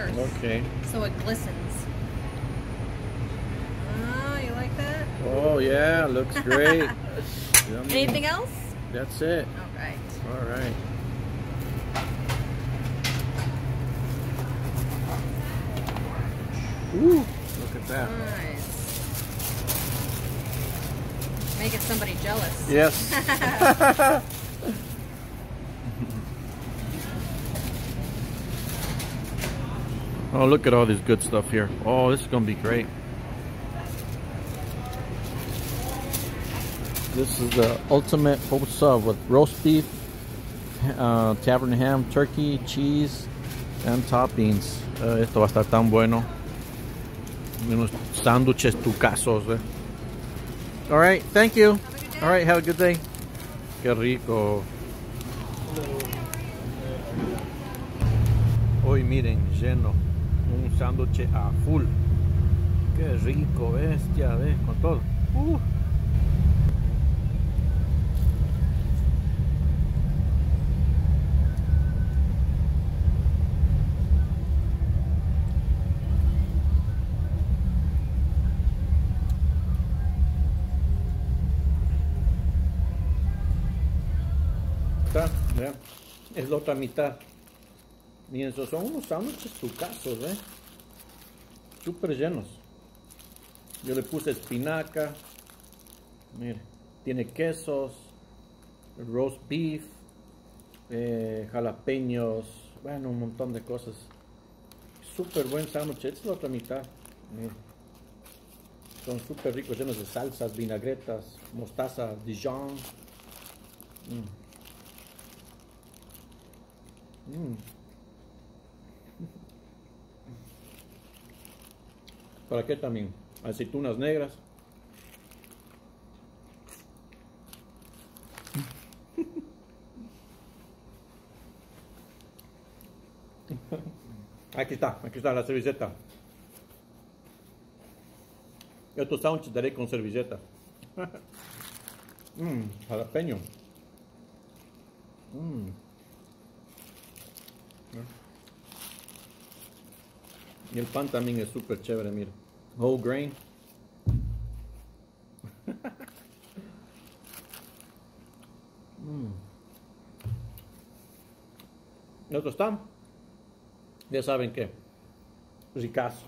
earth. Okay. So it glistens. Oh, you like that? Oh yeah, looks great. Anything else? That's it. All right. All right. Ooh, look at that. Nice. Making somebody jealous. Yes. oh, look at all this good stuff here. Oh, this is going to be great. This is the ultimate home sub with roast beef, uh, tavern ham, turkey, cheese, and toppings. Uh, esto va a estar tan bueno. Unos sándwiches tucazos. Eh? All right, thank you. Have a good day. All right, have a good day. Qué rico. Hoy miren, lleno. Un sándwich a full. Qué rico, bestia, ves, con todo. Uh. Está, vean, es la otra mitad. Miren, son unos sándwiches tucazos, ¿eh? Súper llenos. Yo le puse espinaca. Mire, tiene quesos, roast beef, eh, jalapeños, bueno, un montón de cosas. Súper buen sándwich. Esta es la otra mitad. Mire. Son súper ricos, llenos de salsas, vinagretas, mostaza, Dijon. Mm. Mm. ¿Para qué también? Aceitunas negras. Aquí está, aquí está la servilleta. Estos sándwiches daré con servilleta. Mmm, jalapeño. Mmm. Y el pan también es súper chévere, mira. Whole grain. mm. ¿Otros están? Ya saben qué. Ricazo.